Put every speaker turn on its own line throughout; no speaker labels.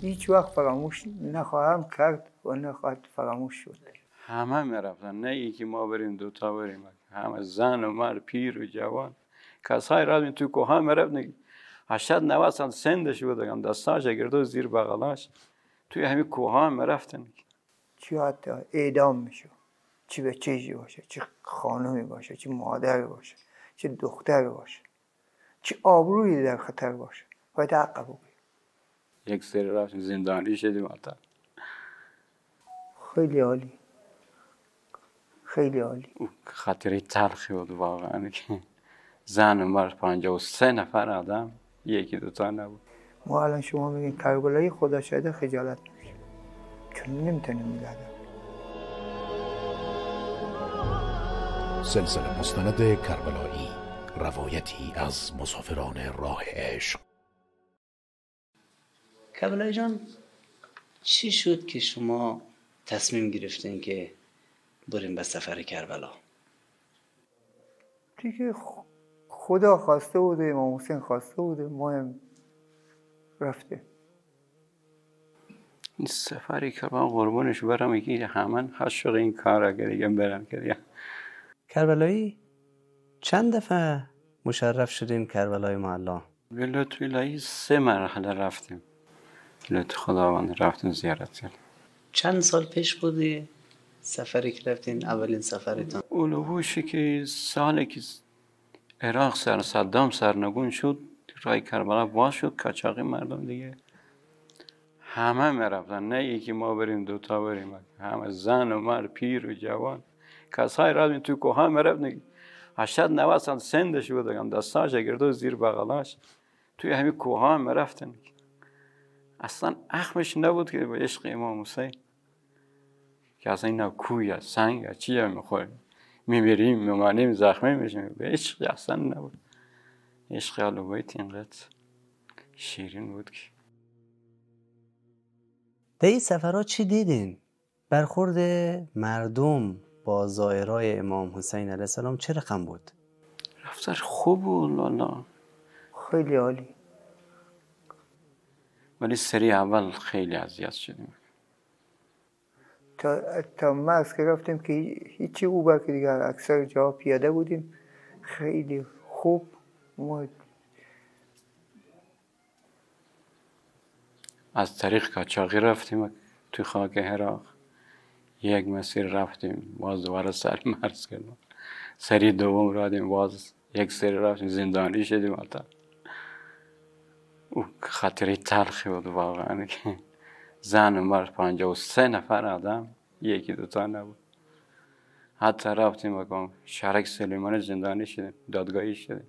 هیچ وقت فراموش نخواهم کرد و نخواهد فراموش شد.
همه می‌رفتن نه اینکه ما بریم دوتا بریم. همه زن و مرد پیر و جوان. کسای رفتیم تو کوه می‌رفتن 80 90 سال سندش بودن دستاش گرده زیر بغلاش توی همین کوه ها می‌رفتن.
چی حتی اعدام میشه چی به چیزی باشه؟ چه خانمی باشه؟ چه مادر باشه؟ چه دختر باشه؟ چه آبرویی در خطر باشه؟ باید حق بگیر
یک سری رفتیم زندانی شدیم حتی.
خیلی عالی. خیلی عالی.
خاطره تلخی بود واقعا که زن و مرد پنجاه و سه نفر آدم یکی دوتا نبود.
ما الان شما میگین کربلایی خدا شاید خجالت میشه چون نمی‌تونیم میگردم.
سلسله مستند کربلایی روایتی از مسافران راه عشق.
کربلایی جان چی شد که شما تصمیم گرفتین که بریم به سفر کربلا؟
دیگه خدا خواسته بوده امام حسین خواسته بوده ما هم رفته.
این سفری که من قربونش برم یکی همه عاشق این کار اگر دیگه برم که
کربلایی؟ چند دفعه مشرف شدین کربلای معلا
به لطف الهی سه مرحله رفتیم. لطف خداوند رفتیم زیارت کردیم
چند سال پیش بودی سفری که رفتین؟ اولین سفرتان
اولوشی که سالی که عراق سر صدام سرنگون شد رای کربلا باز شد کچاقی مردم دیگه. همه می‌رفتن نه یکی ما بریم دوتا بریم. همه زن و مرد پیر و جوان. کسای رفتیم تو کوه می‌رفتن 80 90 سال سندش بودن دستاش گرده زیر بغلاش. توی همین کوه می‌رفتن اصلا اخمش نبود که به عشق امام حسین. که اصلا اینا کوی است سنگ است چی هم می‌خوریم. میمیریم میمانیم زخمی میشیم. به عشق اصلا نبود. عشق آلوبایت اینقدر شیرین بود که.
در این سفرها چی دیدین؟ برخورد مردم با زائرای امام حسین علیه السلام چه رقم بود؟
رفتار خوب بود لالا
خیلی عالی.
ولی سری اول خیلی اذیت شدیم.
تا, تا ما از که رفتیم که هیچی اوبر که دیگه اکثر جا پیاده بودیم خیلی خوب ما
از طریق کاچاقی رفتیم تو خاک هراق یک مسیر رفتیم باز دوباره سر مرز کردیم. سری دوم رفتیم باز یک سری رفتیم زندانی شدیم حتی. او خاطره تلخی بود واقعا که زن و مرد پنجاه و سه نفر آدم یکی دوتا نبود. حتی رفتیم بکن شرک سلیمان زندانی شدیم دادگاهی شدیم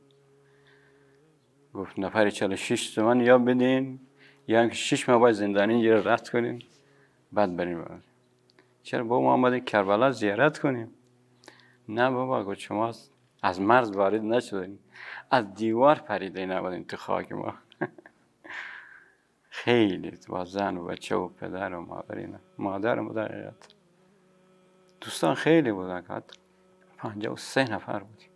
گفت نفر چل شیش تومن یا بدین یا اینکه شیش ماه باید زندانی رو رد کنیم. بعد بریم. چرا با ما آمدیم کربلا زیارت کنیم؟ نه بابا گفت شما از مرز وارد نشدین. از دیوار پریده نبودین تو خاک ما. خیلی با زن و بچه و پدر و مادر اینا. مادر و مادر حقیقت. دوستان خیلی بودن که حتی پنجاه و سه نفر بودیم.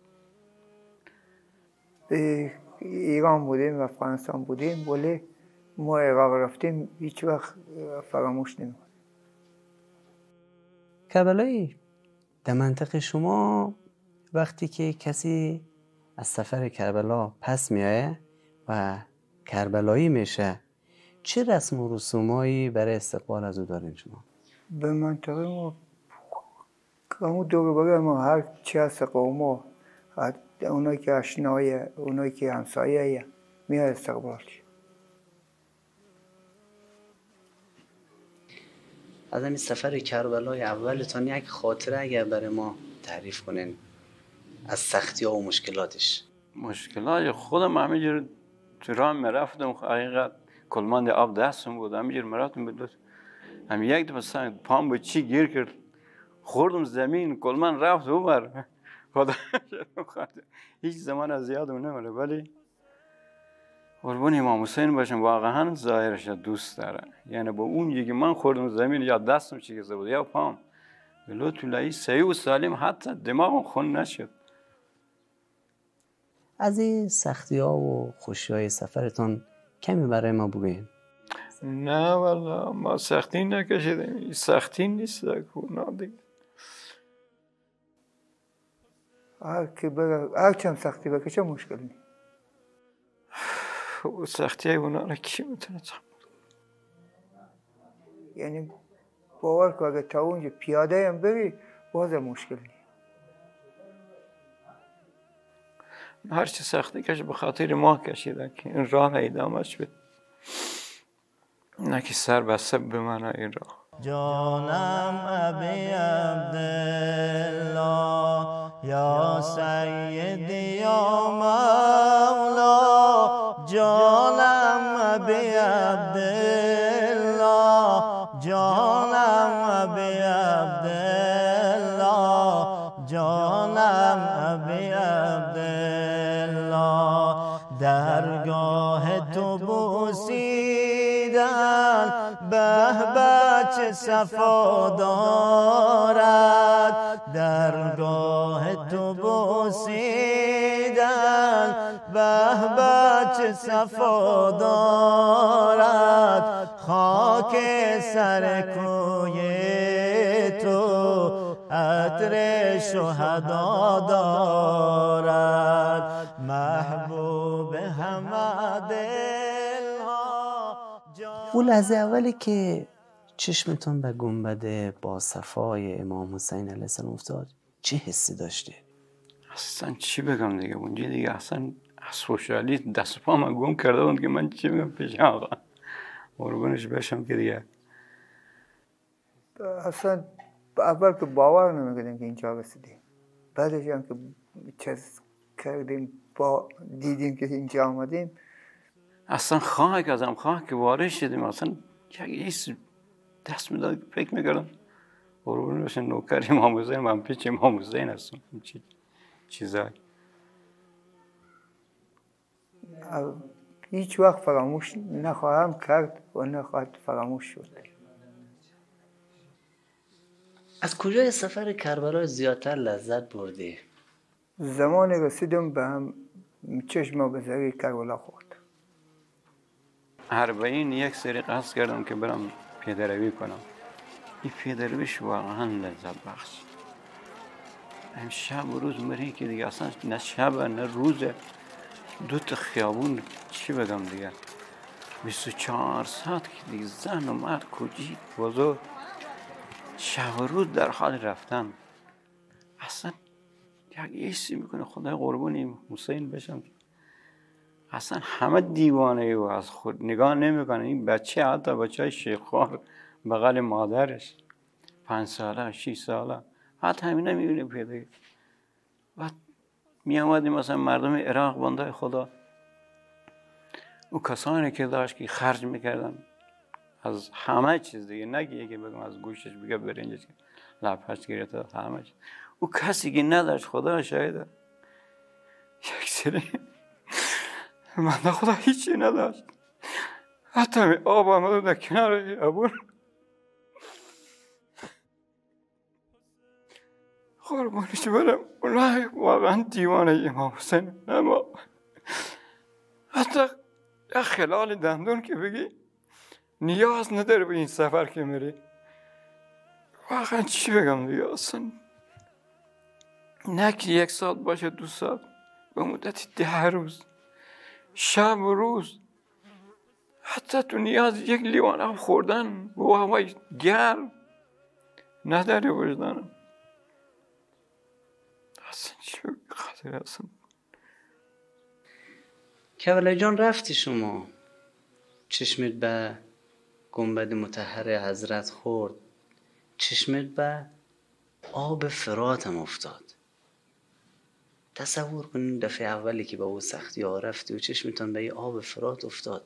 ایران بودیم و افغانستان بودیم ولی ما عراق رفتیم هیچ وقت فراموش نمی‌کنیم.
کربلایی در منطقه شما وقتی که کسی از سفر کربلا پس میایه و کربلایی میشه چه رسم و رسومایی برای استقبال از او دارین شما؟
به منطقه ما همون دور بره ما هر چی هست قوم اونایی که اشنای اونایی که همسایه میاد استقبال.
از همین سفر کربلای اولتان یک خاطره اگر برای ما تعریف کنین از سختی ها و مشکلاتش.
مشکلات خودم همینجور تو راه می‌رفتم حقیقت کلماند آب دستم بود همینجور می‌رفتم بدوت هم یک دفعه سنگ پام به چی گیر کرد خوردم زمین کلمان رفت اوبر خدا هیچ زمان از یادم نمیره ولی قربون امام حسین باشم واقعا ظاهرش دوست داره یعنی با اون یکی من خوردم زمین یا دستم شکسته بود یا پام به لطف الهی صحیح و سالم حتی دماغم خون نشد
از این سختی ها و خوشی های سفرتان کمی برای ما بگوین.
نه والا ما سختی نکشیدیم. سختی نیست اونا دیگه
هر کی بره هر چند سختی بکشه مشکل نیست.
او سختی اونا را کی می‌تونه تحمل
یعنی باور کن اگه تا اونجا پیاده هم بری باز مشکل نیست.
هر چی سختی کش به خاطر ما کشیدن که این راه را ادامهش بده. نه که سر بسته بمانه این راه.
جانم ابی عبدالله یا سیدی یا دارد درگاه تو بوسیدن. به چه صفا دارد. خاک سر کوی تو عطر شهدا دارد. محبوب همه دلها جان
اون لحظه اولی که چشمتون به گنبد با صفای امام حسین علیه السلام افتاد؟ چه حسی داشته؟
اصلا چی بگم دیگه؟ اونجا دیگه اصلا از خوشحالی دست و پا من گم کرده بود که من چی بگم پیش آقا. قربونش بشم که دیگه.
اصلا اول که باور نمی‌کردیم که اینجا رسیدیم بعدش هم که چیز کردیم با دیدیم که اینجا آمدیم.
اصلا خاک ازم خاک که وارد شدیم. اصلا یک دست می‌داد فکر می‌کردم قربون بشه نوکر امام حسین من پیچ امام حسین هستم. چی چیزایی
هیچ وقت فراموش نخواهم کرد و نخواهد فراموش شد.
از کجای سفر کربلا زیادتر لذت بردی؟
زمان رسیدم به هم چشم به ذره کربلا خورد.
اربعین یک سری قصد کردم که برم پیدروی کنم این پیدرویش واقعا لذت بخش. شب و روز مری که دیگه اصلا نه شب نه روز. دو تا خیابون چی بگم دیگه؟ 24 ساعت که دیگه زن و مرد کجی؟ بزرگ. شب و روز در حال رفتن. اصلا یک ایسی می‌کنه. خدای قربونی حسین بشم. اصلا همه دیوانه و از خود نگاه نمی‌کنه. این بچه حتی بچه های شیخوار بغل مادرش. پنج ساله شیش ساله. حتی همین نمی‌بینه پیدا و می مثلا مردم عراق بنده خدا. او کسانی که داشت که خرج می‌کردن. از همه چیز دیگه. نگیه که بگم از گوشش بگه برنجش لپش گرفته همه چیز. او کسی که نداشت خدا شاید یک سری من خدا هیچی نداشت حتی می آب آمده در کنار ابون قربانش برم. اولای واقعا دیوانه امام حسین. اما حتی یک خلال دندون که بگی نیاز نداره به این سفر که میری. واقعا چی بگم دیگه اصلا نه که یک ساعت باشه دو ساعت به مدت ده روز. شب و روز. حتی تو نیاز یک لیوان آب خوردن به هوای گرم نداره وجدانم اصلا چی خاطر اصلا
کربلا جان رفتی شما. چشمت به گنبد متحر حضرت خورد. چشمت به آب فرات هم افتاد. تصور کنین دفعه اولی که به او سختی ها رفتی و چشمتان به آب فرات افتاد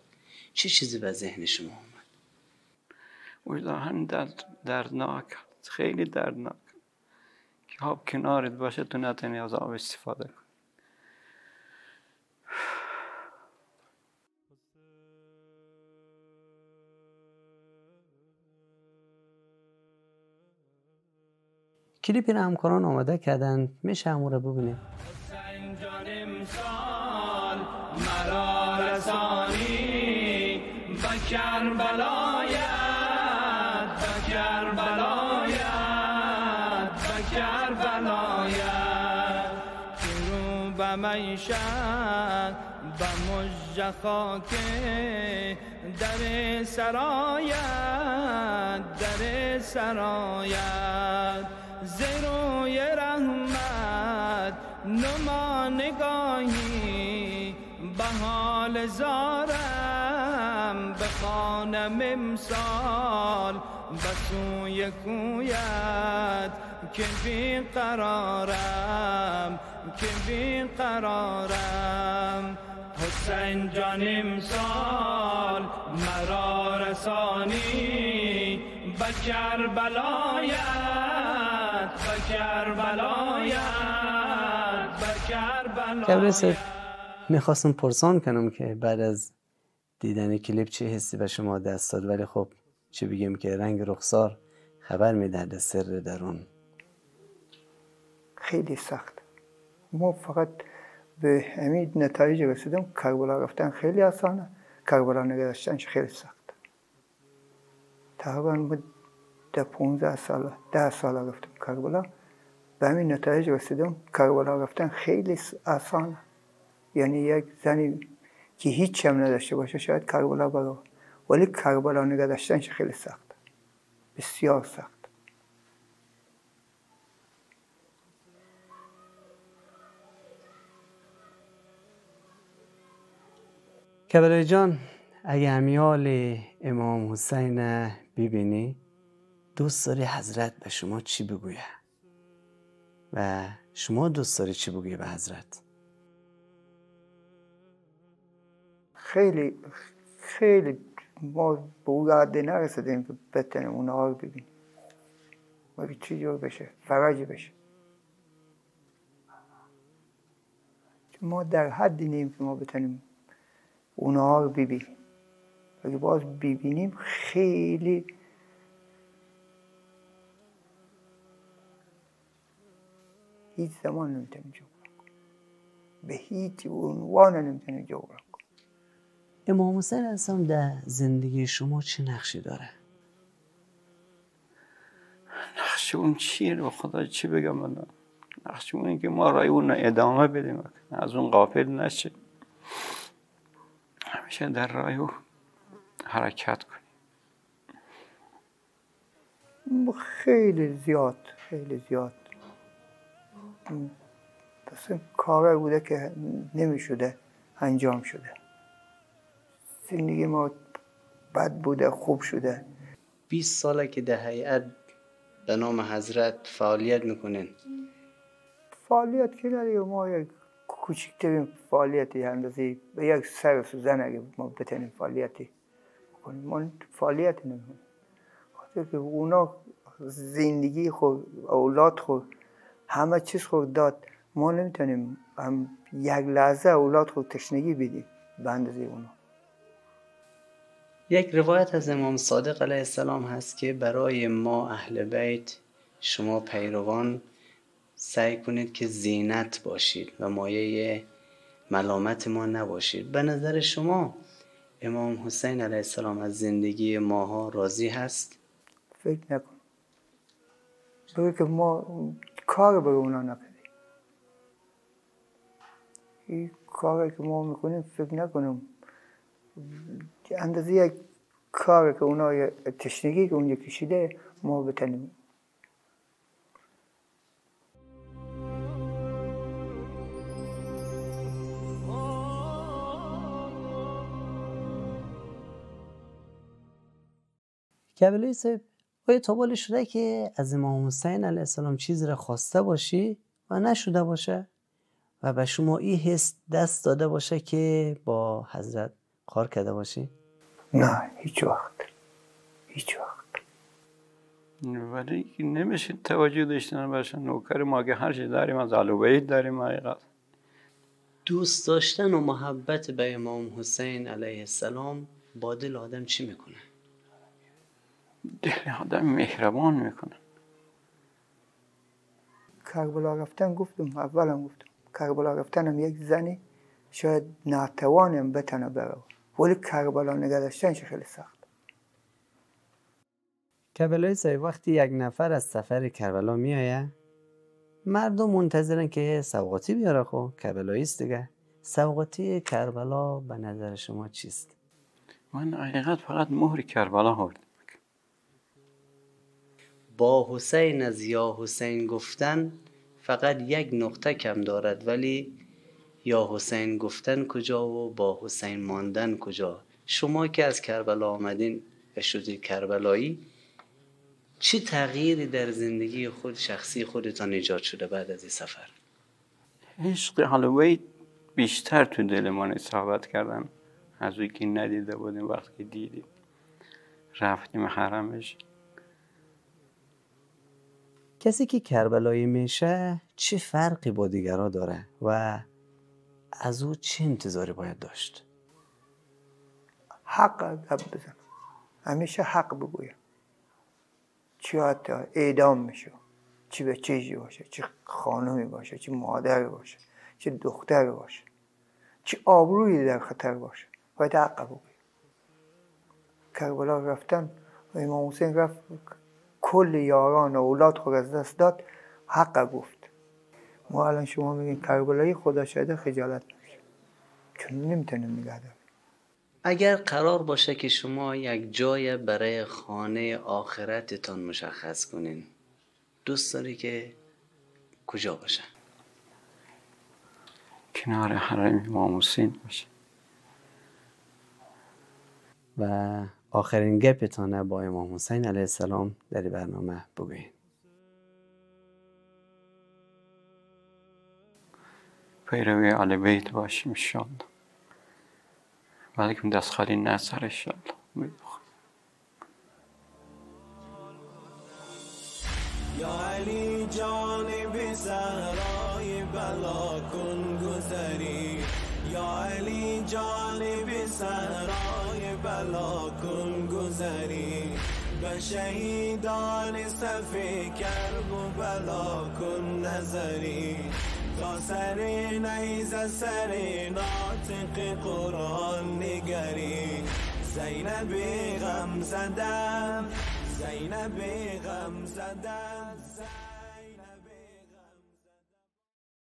چه چیزی به ذهن شما آمد؟
وجدان درد دردناک خیلی دردناک که آب کنارت باشه تو نتونی از آب استفاده کن
کلیپی رو همکاران آماده کردن میشه همون رو ببینیم.
کربلایت و کربلایت و کربلایت که رو به می‌شد به مجد خاکه در سرایت در سرایت زروی رحمت نما نگاهی به حال به خانم امسال به سوی کویت که بی قرارم که بی قرارم. حسین جان امسال مرا رسانی به کربلایت به
کبر
کربلایت
صاحب می‌خواستم پرسان کنم که بعد از دیدن کلیپ چه حسی به شما دست داد؟ ولی خب چه بگیم که رنگ رخسار خبر می‌دهد سر درون.
خیلی سخت. ما فقط به همین نتایج رسیدم کربلا رفتن خیلی آسانه. کربلا نگرشتنش خیلی سخت. تقریبا ما ده 15 سال ده سال رفتم کربلا. به همین نتایج رسیدم کربلا رفتن خیلی آسانه. یعنی یک زنی که هیچ هم نداشته باشه شاید کربلا برو ولی کربلا نگه داشتنش خیلی سخت. بسیار سخت.
کبرای جان اگه امیال امام حسین ببینی دوست داری حضرت به شما چی بگویه و شما دوست داری چی بگویه به حضرت؟
خیلی خیلی ما به اون عده نرسیدیم که بتونیم اونها رو ببینیم. مگه چی جور بشه؟ فرج بشه. ما در حدی نیم که ما بتونیم اونها رو ببینیم. اگه باز ببینیم خیلی هیچ زمان نمی‌تونیم جبران به هیچ عنوان نمی‌تونیم جبران
امام حسین السلام در زندگی شما چه نقشی داره؟
نقش اون چیه رو خدا چی بگم من؟ نقش اون که ما رای اون ادامه بدیم. از اون غافل نشه. همیشه در رای او حرکت کنیم.
خیلی زیاد خیلی زیاد. پس کار بوده که نمی‌شده انجام شده. زندگی ما بد بوده خوب شده.
20 ساله که در هیئت به نام حضرت فعالیت می‌کنین
فعالیت که نداره ما یک کوچکترین فعالیتی اندازه به یک سر و سوزن اگه ما بتونیم فعالیتی کنیم ما فعالیتی نمی‌کنیم. خاطر که اونا زندگی خود اولاد خود همه چیز خود داد. ما نمی‌تونیم هم یک لحظه اولاد خود تشنگی بدیم. به اندازه اونا.
یک روایت از امام صادق علیه السلام هست که برای ما اهل بیت شما پیروان سعی کنید که زینت باشید و مایه ملامت ما نباشید. به نظر شما امام حسین علیه السلام از زندگی ماها راضی هست؟
فکر نکن. بگو که ما کار برای اونا نکردیم این کاری که ما می‌کنیم فکر نکنیم اندازه یک کاری که اونا تشنگی که اونجا کشیده ما بتنیم
کبلوی صاحب آیا تا شده که از امام حسین علیه السلام چیزی را خواسته باشی و نشده باشه؟ و به شما این حس دست داده باشه که با حضرت کار کرده باشی؟
نه هیچ وقت هیچ وقت.
ولی نمیشه توجه داشتن باشه نوکر ما که هر چی داریم از علوبیت داریم حقیقت
دوست داشتن و محبت به امام حسین علیه السلام با دل آدم چی می‌کنه؟
دل آدم مهربان می‌کنه.
کربلا رفتن گفتم اولم گفتم کربلا رفتن هم یک زنی شاید ناتوانم بتنه بره ولی کربلا نگه داشتنش خیلی سخت.
کربلای صاحب وقتی یک نفر از سفر کربلا میآیه مردم منتظرن که سوقاتی بیاره. خب کربلایی است دیگه. سوقاتی کربلا به نظر شما چیست؟
من حقیقت فقط مهر کربلا آوردم
با حسین از یا حسین گفتن فقط یک نقطه کم دارد ولی یا حسین گفتن کجا و با حسین ماندن کجا؟ شما که از کربلا آمدین و شدید کربلایی چه تغییری در زندگی خود شخصی خودتان ایجاد شده بعد از این سفر؟
عشق حلوی بیشتر تو دل ما اصابت کردن از اوی که ندیده بودیم وقتی که دیدیم. رفتیم حرمش.
کسی که کربلایی میشه چه فرقی با دیگرها داره؟ و از او چه انتظاری باید داشت؟
حق گپ بزن. همیشه حق بگویم. چی حتی اعدام میشه. چی به چیزی باشه. چه خانومی باشه. چه مادری باشه. چه دختری باشه. چه آبرویی در خطر باشه. باید حق بگویم. کربلا رفتن. و امام حسین رفت. کل یاران و اولاد خود از دست داد. حق گفت. ما الان شما میگین کربلایی خدا شده خجالت میشه چون نمی‌تونیم نگه
اگر قرار باشه که شما یک جای برای خانه آخرتتان مشخص کنین دوست داری که کجا باشه؟
کنار حرم امام حسین باشه.
و آخرین گپتانه با امام حسین علیه السلام در این برنامه بگوین
پیروی آل بیت باشیم انشالله بلکه دست خالی نسر انشالله
یا علی جانب صحرای بلا کن گذری یا علی جانب صحرای بلا کن گذری به شهیدان صف کرب و بلا کن نظری تا سر نیز سر ناطق قرآن نگری. زینب غم زدم زینب غم زدم